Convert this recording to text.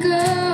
girl.